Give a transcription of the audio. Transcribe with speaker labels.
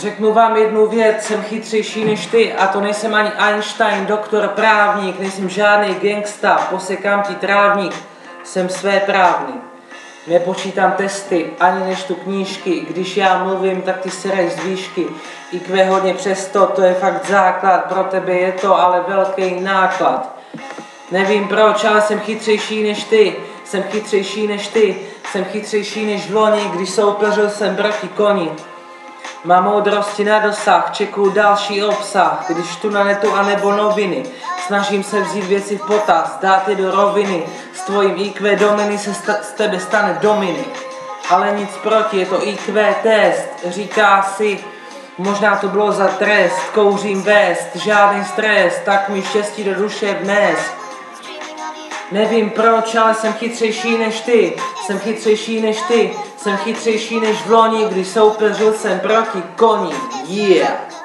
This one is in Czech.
Speaker 1: Řeknu vám jednu věc, jsem chytřejší než ty a to nejsem ani Einstein, doktor, právník, nejsem žádný gangsta, posekám ti trávník, jsem své právný. Nepočítám testy, ani než tu knížky, když já mluvím, tak ty sereš z výšky. IQ hodně přesto, to je fakt základ, pro tebe je to ale velký náklad. Nevím proč, ale jsem chytřejší než ty, jsem chytřejší než ty, jsem chytřejší než loni, když soupeřil jsem proti koni. Mám moudrosti na dosah, čekuju další obsah, když tu na netu a nebo noviny. Snažím se vzít věci v potaz, dát je do roviny. S tvojím IQ dominy se sta- z tebe stane dominy. Ale nic proti, je to IQ test, říká si, možná to bylo za trest, kouřím vést, žádný stres, tak mi štěstí do duše vnes. Nevím proč, ale jsem chytřejší než ty, jsem chytřejší než ty, jsem chytřejší než v loni, když soupeřil jsem proti koni, yeah.